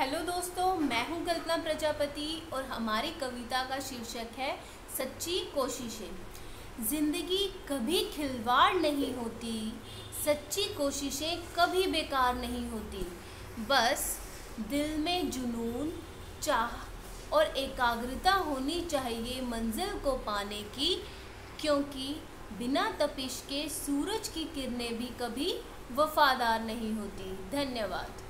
Hello दोस्तों, मैं हूँ कल्पना प्रजापति और हमारी कविता का शीर्षक है सच्ची कोशिशें। ज़िंदगी कभी खिलवाड़ नहीं होती, सच्ची कोशिशें कभी बेकार नहीं होती। बस दिल में जुनून, चाह और एकाग्रता होनी चाहिए मंजिल को पाने की, क्योंकि बिना तपिश के सूरज की किरणें भी कभी वफादार नहीं होती। धन्यवाद।